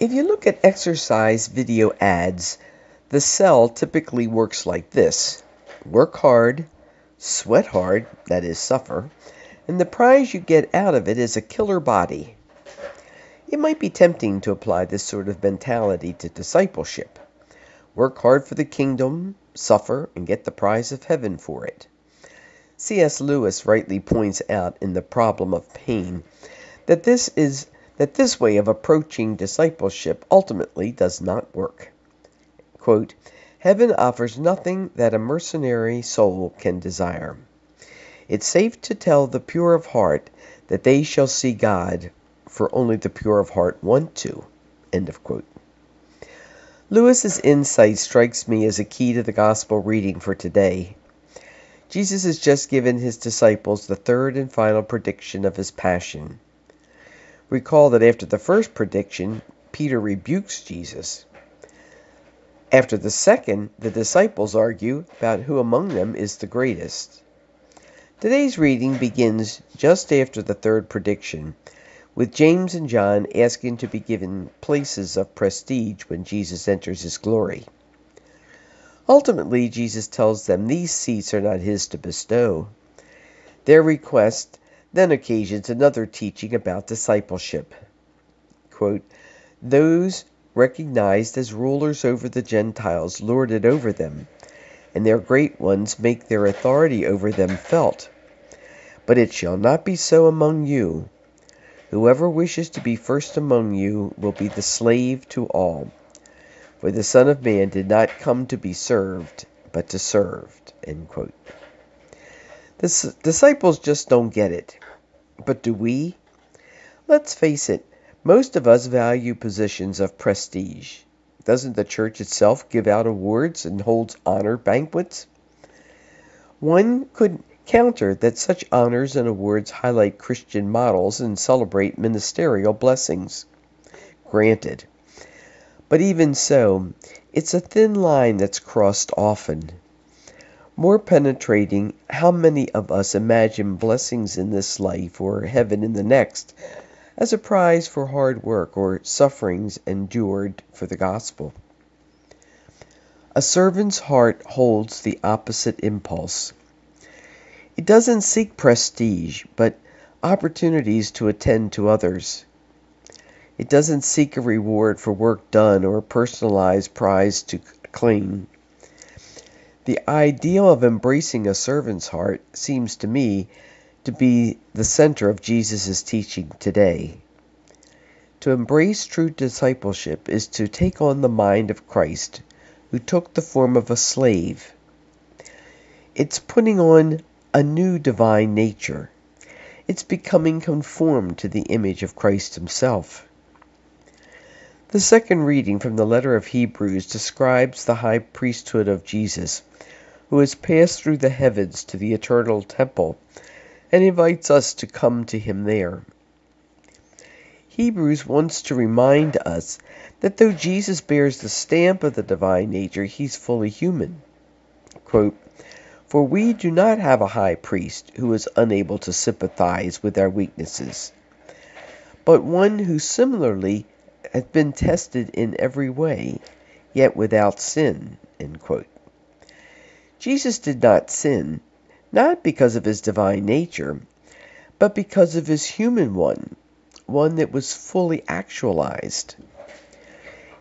If you look at exercise video ads, the sell typically works like this work hard, sweat hard, that is, suffer, and the prize you get out of it is a killer body. It might be tempting to apply this sort of mentality to discipleship. Work hard for the kingdom, suffer, and get the prize of heaven for it. C.S. Lewis rightly points out in The Problem of Pain that this is that this way of approaching discipleship ultimately does not work. Quote, Heaven offers nothing that a mercenary soul can desire. It's safe to tell the pure of heart that they shall see God, for only the pure of heart want to. End of quote. Lewis's insight strikes me as a key to the gospel reading for today. Jesus has just given his disciples the third and final prediction of his passion. Recall that after the first prediction, Peter rebukes Jesus. After the second, the disciples argue about who among them is the greatest. Today's reading begins just after the third prediction, with James and John asking to be given places of prestige when Jesus enters his glory. Ultimately, Jesus tells them these seats are not his to bestow. Their request then occasions another teaching about discipleship. Quote, Those recognized as rulers over the Gentiles lord it over them, and their great ones make their authority over them felt. But it shall not be so among you. Whoever wishes to be first among you will be the slave to all. For the Son of Man did not come to be served, but to serve. The disciples just don't get it. But do we? Let's face it, most of us value positions of prestige. Doesn't the church itself give out awards and holds honor banquets? One could counter that such honors and awards highlight Christian models and celebrate ministerial blessings. Granted. But even so, it's a thin line that's crossed often. More penetrating, how many of us imagine blessings in this life or heaven in the next as a prize for hard work or sufferings endured for the gospel? A servant's heart holds the opposite impulse. It doesn't seek prestige, but opportunities to attend to others. It doesn't seek a reward for work done or a personalized prize to claim. The ideal of embracing a servant's heart seems to me to be the center of Jesus' teaching today. To embrace true discipleship is to take on the mind of Christ, who took the form of a slave. It's putting on a new divine nature. It's becoming conformed to the image of Christ Himself. The second reading from the letter of Hebrews describes the high priesthood of Jesus who has passed through the heavens to the eternal temple and invites us to come to him there. Hebrews wants to remind us that though Jesus bears the stamp of the divine nature, he's fully human. Quote, For we do not have a high priest who is unable to sympathize with our weaknesses, but one who similarly has been tested in every way, yet without sin. Jesus did not sin, not because of his divine nature, but because of his human one, one that was fully actualized.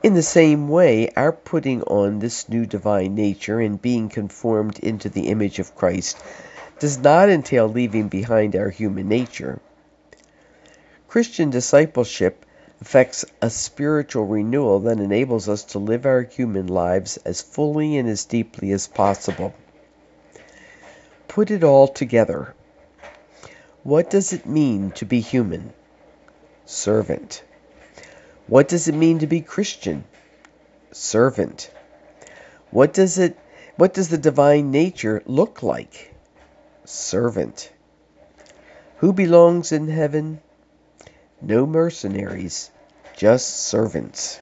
In the same way, our putting on this new divine nature and being conformed into the image of Christ does not entail leaving behind our human nature. Christian discipleship affects a spiritual renewal that enables us to live our human lives as fully and as deeply as possible. Put it all together. What does it mean to be human? Servant. What does it mean to be Christian? Servant. What does it what does the divine nature look like? Servant. Who belongs in heaven? No mercenaries, just servants.